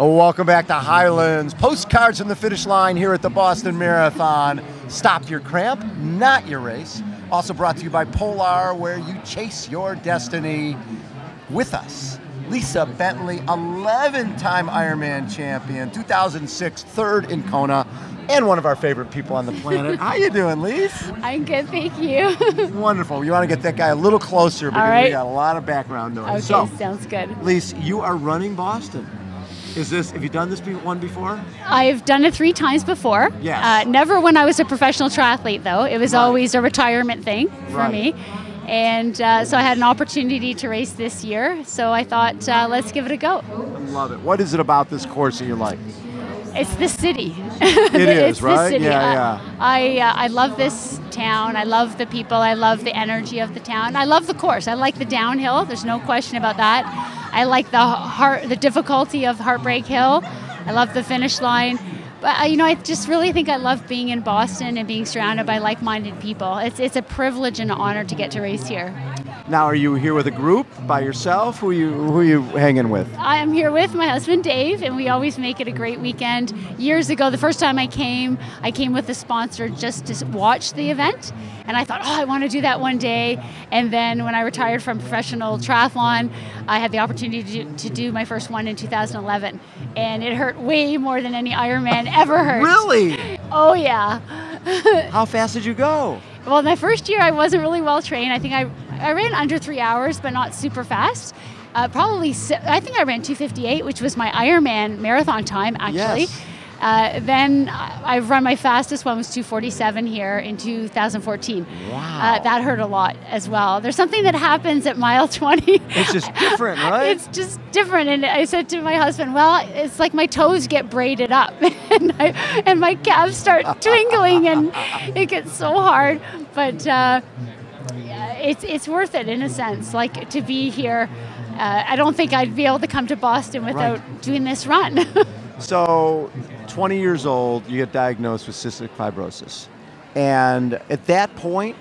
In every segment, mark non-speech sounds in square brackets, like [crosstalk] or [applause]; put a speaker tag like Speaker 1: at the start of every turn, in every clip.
Speaker 1: Welcome back to Highlands. Postcards from the finish line here at the Boston Marathon. Stop your cramp, not your race. Also brought to you by Polar, where you chase your destiny with us. Lisa Bentley, 11 time Ironman champion, 2006, third in Kona, and one of our favorite people on the planet. [laughs] How you doing, Lise?
Speaker 2: I'm good, thank you. [laughs]
Speaker 1: Wonderful. You want to get that guy a little closer because
Speaker 2: right.
Speaker 1: we got a lot of background noise.
Speaker 2: Okay,
Speaker 1: so,
Speaker 2: sounds good.
Speaker 1: Lise, you are running Boston. Is this, have you done this one before?
Speaker 2: I've done it three times before.
Speaker 1: Yes.
Speaker 2: Uh, never when I was a professional triathlete, though. It was
Speaker 1: Right.
Speaker 2: always a retirement thing for
Speaker 1: Right.
Speaker 2: me. And uh, so I had an opportunity to race this year. So I thought, uh, let's give it a go.
Speaker 1: I love it. What is it about this course that you like?
Speaker 2: It's the city. [laughs] It's
Speaker 1: right?
Speaker 2: The city.
Speaker 1: Yeah,
Speaker 2: Uh,
Speaker 1: yeah.
Speaker 2: I uh, I love this town. I love the people. I love the energy of the town. I love the course. I like the downhill. There's no question about that. I like the heart, the difficulty of Heartbreak Hill. I love the finish line. But uh, you know, I just really think I love being in Boston and being surrounded by like-minded people. It's it's a privilege and an honor to get to race here.
Speaker 1: Now, are you here with a group, by yourself? Who are you, who are you hanging with?
Speaker 2: I am here with my husband Dave, and we always make it a great weekend. Years ago, the first time I came, I came with a sponsor just to watch the event, and I thought, oh, I want to do that one day. And then when I retired from professional triathlon, I had the opportunity to do, to do my first one in 2011, and it hurt way more than any Ironman ever [laughs] hurt.
Speaker 1: Really?
Speaker 2: Oh yeah. [laughs]
Speaker 1: How fast did you go?
Speaker 2: Well, my first year I wasn't really well trained. I think I, I ran under three hours, but not super fast. Uh, probably, I think I ran 258, which was my Ironman marathon time, actually.
Speaker 1: Yes.
Speaker 2: Uh, then I've run my fastest one was 247 here in 2014.
Speaker 1: Wow.
Speaker 2: Uh, that hurt a lot as well. There's something that happens at mile 20.
Speaker 1: It's just different, [laughs] right?
Speaker 2: It's just different. And I said to my husband, well, it's like my toes get braided up [laughs] and, I, and my calves start [laughs] twinkling and it gets so hard. But uh, it's, it's worth it in a sense, like to be here. Uh, I don't think I'd be able to come to Boston without doing this run. [laughs]
Speaker 1: So, 20 years old, you get diagnosed with cystic fibrosis. And at that point,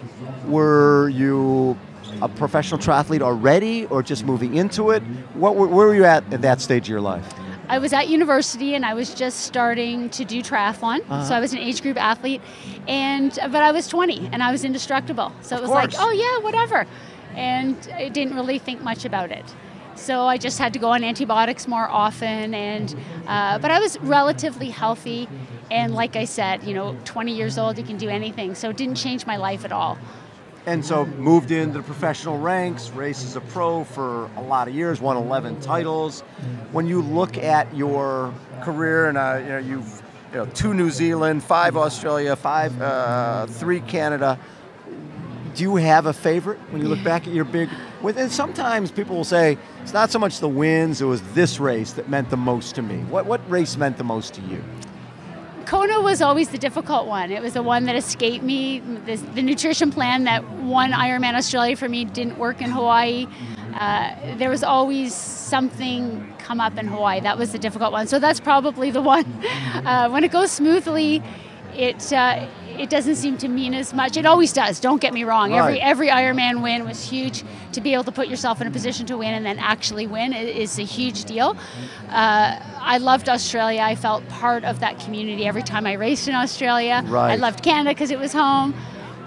Speaker 1: were you a professional triathlete already or just moving into it? What, where were you at at that stage of your life?
Speaker 2: I was at university and I was just starting to do triathlon.
Speaker 1: Uh-huh.
Speaker 2: So I was an age group athlete, and but I was 20 and I was indestructible. So it was like, oh yeah, whatever, and I didn't really think much about it. So I just had to go on antibiotics more often, and uh, but I was relatively healthy, and like I said, you know, 20 years old, you can do anything. So it didn't change my life at all.
Speaker 1: And so moved into the professional ranks, raced as a pro for a lot of years, won 11 titles. When you look at your career, and uh, you know you've you know two New Zealand, five Australia, five uh, three Canada. Do you have a favorite when you look back at your big? With and sometimes people will say it's not so much the wins; it was this race that meant the most to me. What what race meant the most to you?
Speaker 2: Kona was always the difficult one. It was the one that escaped me. The, the nutrition plan that won Ironman Australia for me didn't work in Hawaii. Uh, there was always something come up in Hawaii. That was the difficult one. So that's probably the one. [laughs] Uh, when it goes smoothly, it uh, it doesn't seem to mean as much. It always does. Don't get me wrong. Every
Speaker 1: Right.
Speaker 2: every Ironman win was huge. To be able to put yourself in a position to win and then actually win is a huge deal. Uh, I loved Australia. I felt part of that community every time I raced in Australia. I loved Canada because it was home.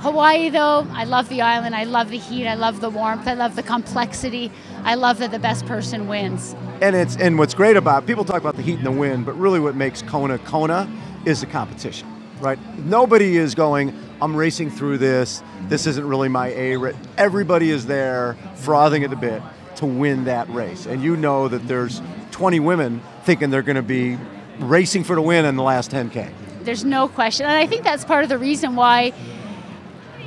Speaker 2: Hawaii, though, I love the island. I love the heat. I love the warmth. I love the complexity. I love that the best person wins.
Speaker 1: And it's and what's great about people talk about the heat and the wind, but really what makes Kona Kona is the competition, right? Nobody is going. I'm racing through this. This isn't really my A. ra-" Everybody is there, frothing at the bit to win that race, and you know that there's 20 women thinking they're going to be racing for the win in the last 10k.
Speaker 2: There's no question. And I think that's part of the reason why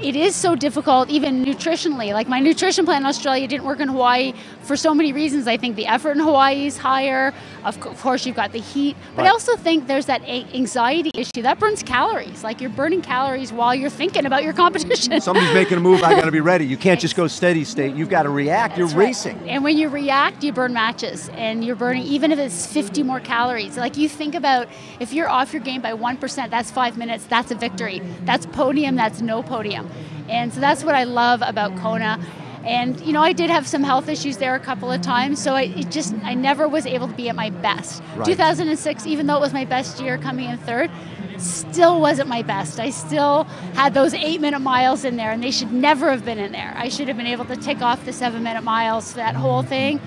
Speaker 2: it is so difficult, even nutritionally. Like my nutrition plan in Australia didn't work in Hawaii for so many reasons. I think the effort in Hawaii is higher. Of co- of course, you've got the heat. But I also think there's that anxiety issue. That burns calories. Like you're burning calories while you're thinking about your competition. [laughs]
Speaker 1: Somebody's making a move. I got to be [laughs] ready. You can't just go steady state. You've got to react. You're
Speaker 2: right.
Speaker 1: racing.
Speaker 2: And when you react, you burn matches and you're burning, even if it's 50 more calories. Like you think about if you're off your game by 1%, that's five minutes, that's a victory. That's podium, that's no podium. And so that's what I love about Kona. And you know, I did have some health issues there a couple of times, so I it just I never was able to be at my best.
Speaker 1: Right.
Speaker 2: 2006, even though it was my best year coming in third, still wasn't my best. I still had those eight minute miles in there, and they should never have been in there. I should have been able to tick off the seven minute miles, that whole mm-hmm. thing,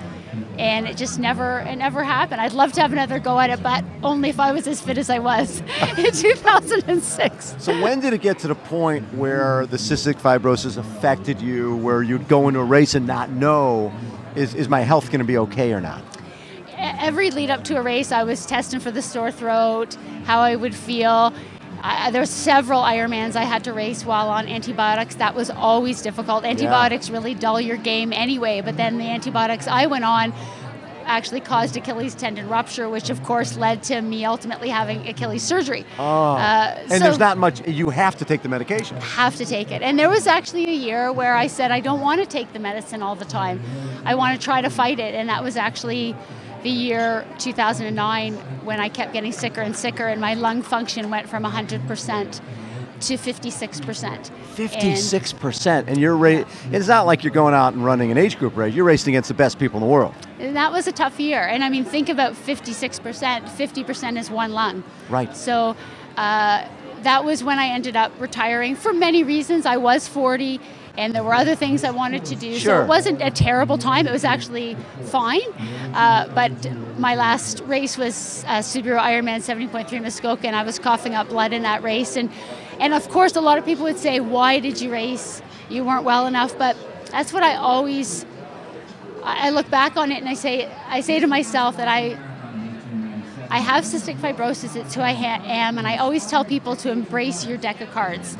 Speaker 2: and it just never, it never happened. I'd love to have another go at it, but only if I was as fit as I was [laughs] in 2006.
Speaker 1: So when did it get to the point where the cystic fibrosis affected you, where you'd go into a race and not know, is, is my health going to be okay or not?
Speaker 2: every lead up to a race, I was testing for the sore throat, how I would feel. I, there were several Ironmans I had to race while on antibiotics. That was always difficult. Antibiotics yeah. really dull your game anyway, but then the antibiotics I went on actually caused Achilles tendon rupture, which of course led to me ultimately having Achilles surgery.
Speaker 1: Oh. Uh, and so there's not much, you have to take the medication.
Speaker 2: Have to take it. And there was actually a year where I said, I don't want to take the medicine all the time. I want to try to fight it. And that was actually the year 2009 when I kept getting sicker and sicker, and my lung function went from 100% to 56%.
Speaker 1: 56%. And, and you're ra- it's not like you're going out and running an age group race. You're racing against the best people in the world.
Speaker 2: And that was a tough year. And I mean, think about 56%. 50% is one lung.
Speaker 1: Right.
Speaker 2: So uh, that was when I ended up retiring for many reasons. I was 40 and there were other things I wanted to do.
Speaker 1: Sure.
Speaker 2: So it wasn't a terrible time. It was actually fine. Uh, but my last race was uh, Subaru Ironman 70.3 Muskoka, and I was coughing up blood in that race. And and of course, a lot of people would say, "Why did you race? You weren't well enough." But that's what I always. I look back on it and I say I say to myself that I I have cystic fibrosis. It's who I ha- am, and I always tell people to embrace your deck of cards.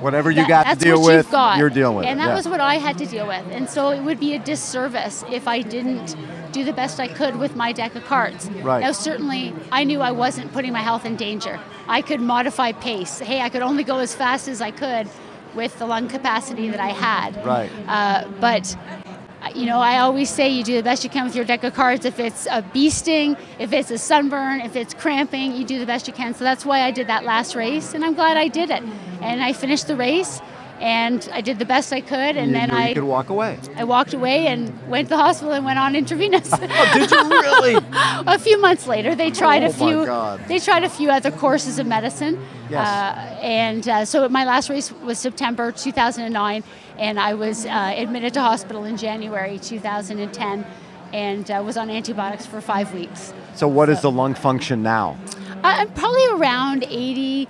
Speaker 1: Whatever you that, got to deal with, you're dealing with
Speaker 2: and that
Speaker 1: yeah.
Speaker 2: was what I had to deal with. And so it would be a disservice if I didn't do the best I could with my deck of cards.
Speaker 1: Right.
Speaker 2: Now, certainly, I knew I wasn't putting my health in danger. I could modify pace. Hey, I could only go as fast as I could with the lung capacity that I had.
Speaker 1: Right.
Speaker 2: Uh, but you know, I always say you do the best you can with your deck of cards. If it's a bee sting, if it's a sunburn, if it's cramping, you do the best you can. So that's why I did that last race, and I'm glad I did it. And I finished the race, and I did the best I could, and
Speaker 1: you
Speaker 2: then I
Speaker 1: could walk away.
Speaker 2: I walked away and went to the hospital and went on intravenous. [laughs]
Speaker 1: oh, did you really? [laughs]
Speaker 2: a few months later, they tried
Speaker 1: oh
Speaker 2: a few.
Speaker 1: God.
Speaker 2: They tried a few other courses of medicine.
Speaker 1: Yes.
Speaker 2: Uh, and uh, so my last race was September 2009, and I was uh, admitted to hospital in January 2010, and uh, was on antibiotics for five weeks.
Speaker 1: So what so, is the lung function now?
Speaker 2: I'm probably around 80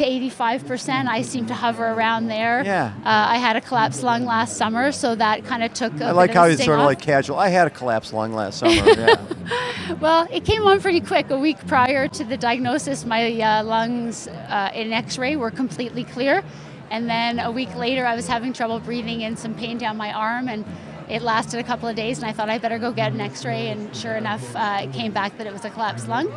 Speaker 2: to 85%. I seem to hover around there.
Speaker 1: Yeah. Uh,
Speaker 2: I had a collapsed lung last summer, so that kind of took. I
Speaker 1: like how
Speaker 2: you
Speaker 1: sort
Speaker 2: of
Speaker 1: like casual. I had a collapsed lung last [laughs] summer. yeah.
Speaker 2: well, it came on pretty quick. A week prior to the diagnosis, my uh, lungs uh, in X-ray were completely clear, and then a week later, I was having trouble breathing and some pain down my arm, and it lasted a couple of days, and I thought I better go get an X-ray, and sure enough, uh, it came back that it was a collapsed lung.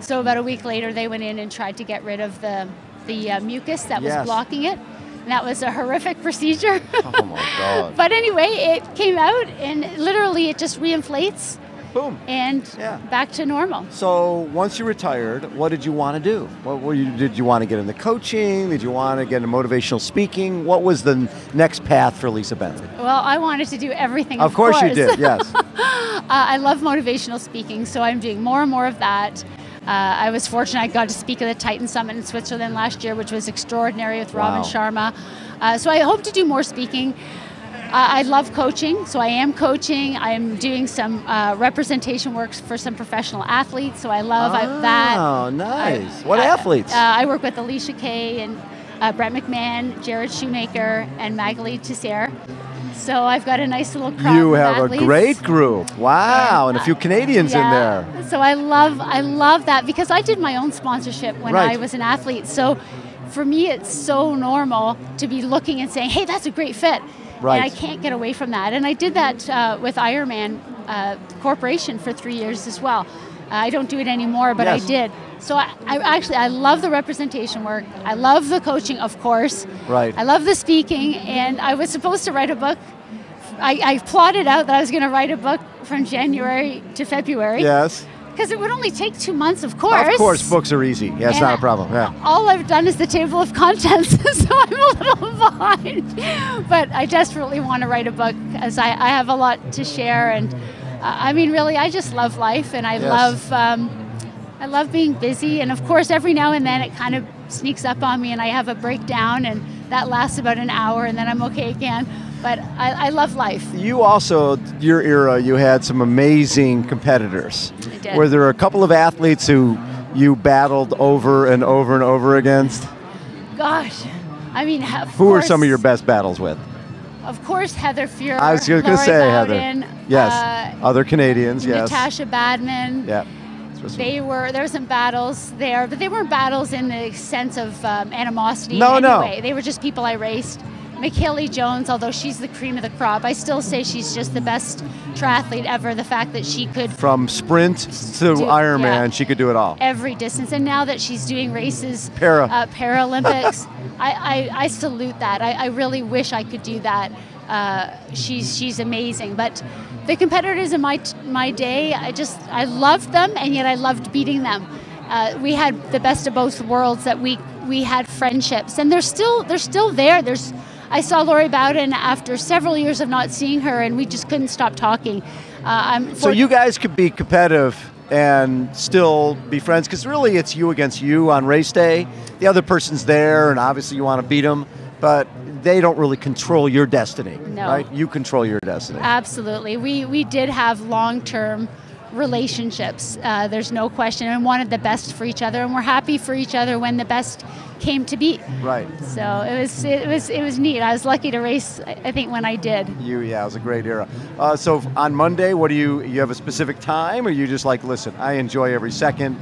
Speaker 2: So about a week later, they went in and tried to get rid of the the uh, mucus that
Speaker 1: yes.
Speaker 2: was blocking it. And that was a horrific [laughs] procedure.
Speaker 1: oh my God. [laughs]
Speaker 2: but anyway, it came out and literally it just reinflates.
Speaker 1: Boom.
Speaker 2: And
Speaker 1: yeah.
Speaker 2: back to normal.
Speaker 1: So once you retired, what did you want to do? What were you, did you want to get into coaching? Did you want to get into motivational speaking? What was the next path for Lisa Bentley?
Speaker 2: Well, I wanted to do everything.
Speaker 1: Of,
Speaker 2: of
Speaker 1: course,
Speaker 2: course,
Speaker 1: you did. Yes. [laughs] uh,
Speaker 2: I love motivational speaking, so I'm doing more and more of that. Uh, I was fortunate I got to speak at the Titan Summit in Switzerland last year, which was extraordinary with
Speaker 1: wow.
Speaker 2: Robin Sharma. Uh, so I hope to do more speaking. Uh, I love coaching, so I am coaching. I'm doing some uh, representation works for some professional athletes, so I love
Speaker 1: oh,
Speaker 2: that.
Speaker 1: Oh, nice. what athletes?
Speaker 2: Uh, I work with Alicia Kaye and uh, Brent McMahon, Jarrod Shoemaker, and Magali Tisseyre. So I've got a nice little crowd.
Speaker 1: You have a great group. Wow, and, and a few Canadians
Speaker 2: yeah.
Speaker 1: in there.
Speaker 2: So I love I love that because I did my own sponsorship when
Speaker 1: right.
Speaker 2: I was an athlete. So for me, it's so normal to be looking and saying, "Hey, that's a great fit."
Speaker 1: Right.
Speaker 2: And I can't get away from that. And I did that uh, with Ironman uh, Corporation for three years as well. Uh, I don't do it anymore, but
Speaker 1: yes.
Speaker 2: I did. So I, I, actually I love the representation work. I love the coaching, of course.
Speaker 1: Right.
Speaker 2: I love the speaking, and I was supposed to write a book. I, I plotted out that I was going to write a book from January to February.
Speaker 1: Yes.
Speaker 2: Because it would only take two months, of course.
Speaker 1: Of course, books are easy. Yeah, it's
Speaker 2: And
Speaker 1: not a problem. Yeah.
Speaker 2: All I've done is the table of contents, [laughs] so I'm a little behind. But I desperately want to write a book as I, I have a lot to share. And uh, I mean, really, I just love life, and I
Speaker 1: Yes.
Speaker 2: love um, I love being busy. And of course, every now and then it kind of sneaks up on me, and I have a breakdown, and that lasts about an hour, and then I'm okay again. But I, I love life.
Speaker 1: You also, your era, you had some amazing competitors.
Speaker 2: I did.
Speaker 1: Were there a couple of athletes who you battled over and over and over against?
Speaker 2: Gosh, I mean,
Speaker 1: Who were
Speaker 2: course-
Speaker 1: some of your best battles with?
Speaker 2: Of course, Heather Fuhr.
Speaker 1: I was going to say
Speaker 2: Bowden,
Speaker 1: Heather. Yes.
Speaker 2: uh,
Speaker 1: Other Canadians. Yes.
Speaker 2: Natascha Badmann.
Speaker 1: Yeah.
Speaker 2: They were there were some battles there, but they weren't battles in the sense of um, animosity.
Speaker 1: No,
Speaker 2: in
Speaker 1: no.
Speaker 2: way. They were just people I raced. Michellie Jones, although she's the cream of the crop, I still say she's just the best triathlete ever. The fact that she could
Speaker 1: From sprint to
Speaker 2: Do-
Speaker 1: Ironman,
Speaker 2: yeah.
Speaker 1: she could do it all.
Speaker 2: every distance, and now that she's doing races,
Speaker 1: Para.
Speaker 2: uh, Paralympics, [laughs] I, I, I salute that. I, I really wish I could do that. Uh, she's she's amazing, but the competitors in my my day, I just I loved them, and yet I loved beating them. Uh, we had the best of both worlds. That we we had friendships, and they're still they're still there. There's I saw Lori Bowden after several years of not seeing her, and we just couldn't stop talking. Uh, I'm
Speaker 1: So you guys could be competitive and still be friends because really it's you against you on race day. The other person's there, and obviously you want to beat them, but they don't really control your destiny,
Speaker 2: No.
Speaker 1: right? You control your destiny.
Speaker 2: Absolutely. We we did have long term relationships. Uh, there's no question, and wanted the best for each other, and we're happy for each other when the best came to be.
Speaker 1: Right.
Speaker 2: So it was it was it was neat. I was lucky to race. I I think when I did.
Speaker 1: You, yeah, it was a great era. Uh, so on Monday, what do you? You have a specific time, or you just like, listen, I enjoy every second.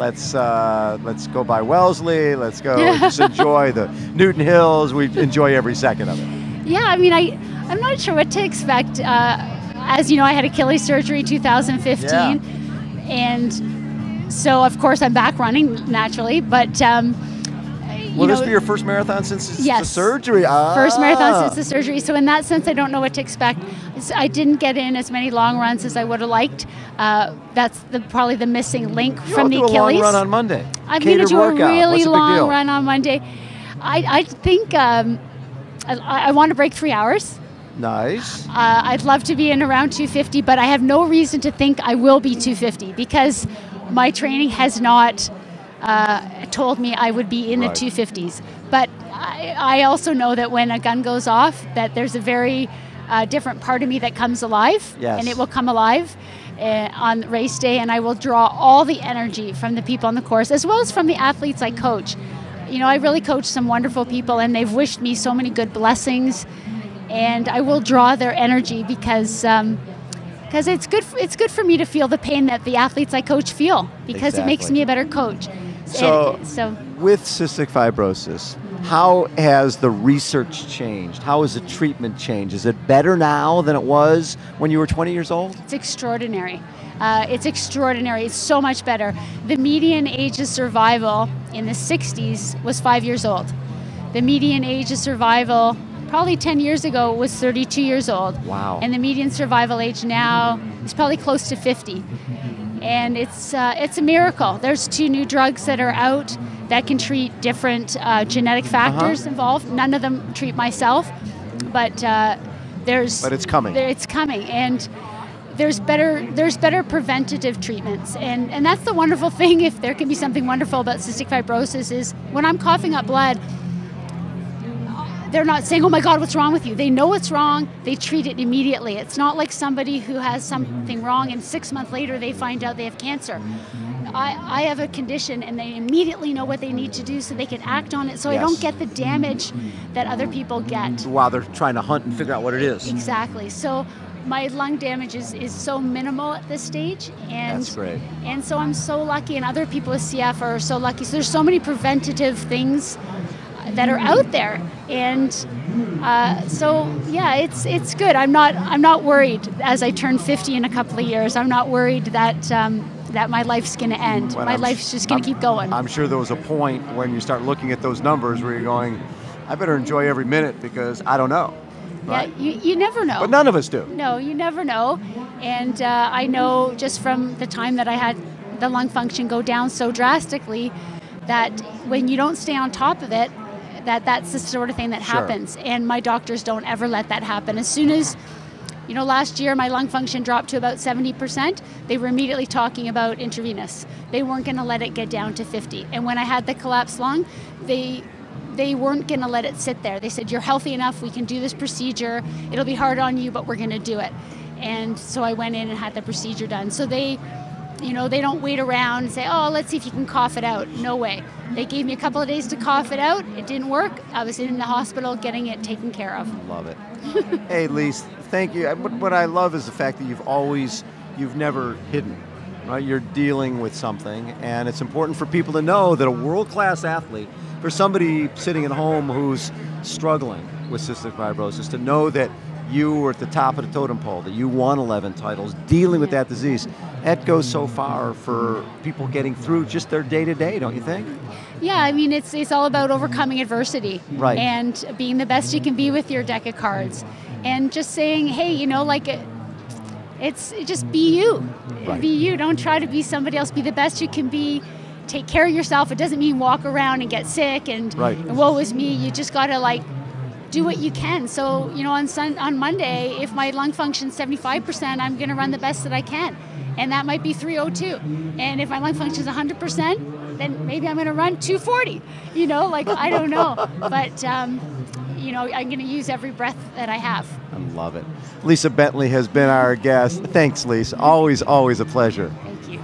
Speaker 1: Let's uh, let's go by Wellesley. Let's go [laughs] just enjoy the Newton Hills. We enjoy every second of it.
Speaker 2: Yeah, I mean, I I'm not sure what to expect. Uh, as you know, I had Achilles surgery 2015, and so of course I'm back running naturally. But um,
Speaker 1: Will
Speaker 2: know,
Speaker 1: this be your first marathon since the
Speaker 2: Yes.
Speaker 1: surgery?
Speaker 2: First marathon
Speaker 1: Ah.
Speaker 2: since the surgery. So in that sense, I don't know what to expect. I didn't get in as many long runs as I would have liked. Uh, that's the, probably the missing link
Speaker 1: You
Speaker 2: from the
Speaker 1: do a
Speaker 2: Achilles.
Speaker 1: long run on Monday.
Speaker 2: I'm going to do
Speaker 1: workout.
Speaker 2: a really
Speaker 1: the
Speaker 2: long
Speaker 1: deal?
Speaker 2: run on Monday. I, I think um, I, I want to break three hours.
Speaker 1: Nice.
Speaker 2: Uh, I'd love to be in around 250, but I have no reason to think I will be 250 because my training has not uh, told me I would be in
Speaker 1: Right.
Speaker 2: the 250s. But I, I also know that when a gun goes off, that there's a very uh, different part of me that comes alive,
Speaker 1: Yes.
Speaker 2: and it will come alive. Uh, on race day, and I will draw all the energy from the people on the course as well as from the athletes I coach. You know, I really coach some wonderful people, and they've wished me so many good blessings and I will draw their energy because because it's good f it's good for me to feel the pain that the athletes I coach feel because it makes me a better coach.
Speaker 1: So-
Speaker 2: And- so
Speaker 1: With cystic fibrosis, how has the research changed? How has the treatment changed? Is it better now than it was when you were 20 years old?
Speaker 2: it's extraordinary. Uh, it's extraordinary. It's so much better. The median age of survival in the 60s was five years old. The median age of survival probably 10 years ago was 32 years old.
Speaker 1: Wow.
Speaker 2: And the median survival age now is probably close to 50. And it's uh, it's a miracle. There's two new drugs that are out that can treat different uh, genetic factors involved. None of them treat myself, but uh, there's
Speaker 1: But it's coming.
Speaker 2: there- it's coming, and there's better there's better preventative treatments, and and that's the wonderful [laughs] thing. If there can be something wonderful about cystic fibrosis, is when I'm coughing up blood, they're not saying, "Oh my God, what's wrong with you?" They know what's wrong. They treat it immediately. It's not like somebody who has something wrong and six months later they find out they have cancer. I, I have a condition and they immediately know what they need to do so they can act on it so I don't get the damage that other people get.
Speaker 1: While they're trying to hunt and figure out what it is.
Speaker 2: Exactly. So my lung damage is, is so minimal at this stage and
Speaker 1: That's great.
Speaker 2: and so I'm so lucky and other people with CF are so lucky. So there's so many preventative things that are out there and uh, so yeah it's it's good I'm not I'm not worried as I turn 50 in a couple of years I'm not worried that um, that my life's gonna end
Speaker 1: But
Speaker 2: my
Speaker 1: I'm
Speaker 2: life's just gonna
Speaker 1: I'm-
Speaker 2: keep going
Speaker 1: I'm sure there was a point when you start looking at those numbers where you're going, I better enjoy every minute because I don't know. Right?
Speaker 2: Yeah, you, you never know.
Speaker 1: But none of us do.
Speaker 2: No, you never know. And uh, I know just from the time that I had the lung function go down so drastically that when you don't stay on top of it, that that's the sort of thing that
Speaker 1: Sure.
Speaker 2: happens. And my doctors don't ever let that happen. As soon as, you know, last year my lung function dropped to about 70%, they were immediately talking about intravenous. They weren't going to let it get down to 50. And when I had the collapsed lung, they they weren't going to let it sit there. They said, You're healthy enough, we can do this procedure. It'll be hard on you, but we're going to do it. And so I went in and had the procedure done. So they, you know, they don't wait around and say, Oh, let's see if you can cough it out. No way. They gave me a couple of days to cough it out. It didn't work. I was in the hospital getting it taken care of.
Speaker 1: Love it. [laughs] hey, Lise, thank you. What, I love is the fact that you've always, you've never hidden. Right? You're dealing with something, and it's important for people to know that a world-class athlete, for somebody sitting at home who's struggling with cystic fibrosis, to know that you were at the top of the totem pole, that you won 11 titles, dealing with that disease, that goes so far for people getting through just their day-to-day, don't you think?
Speaker 2: Yeah, I mean, it's it's all about overcoming adversity,
Speaker 1: Right.
Speaker 2: And being the best you can be with your deck of cards, and just saying, hey, you know, like it's just be you,
Speaker 1: Right.
Speaker 2: be you. Don't try to be somebody else. Be the best you can be. Take care of yourself. It doesn't mean walk around and get sick and,
Speaker 1: Right.
Speaker 2: and woe is me. You just gotta like do what you can. So you know, on sun, on Monday, if my lung function's 75%, I'm gonna run the best that I can, and that might be 302. And if my lung function's 100%, then maybe I'm gonna run 240. You know, like I don't know, but um, you know, I'm gonna use every breath that I have.
Speaker 1: I love it. Lisa Bentley has been our guest. Thanks, Lisa. Always, always a pleasure.
Speaker 2: Thank you.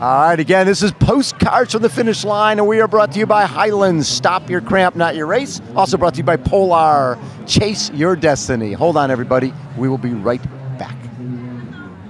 Speaker 1: All right, again, this is Postcards from the Finish Line, and we are brought to you by Highlands. Stop your cramp, not your race. Also brought to you by Polar. Chase your destiny. Hold on, everybody. We will be right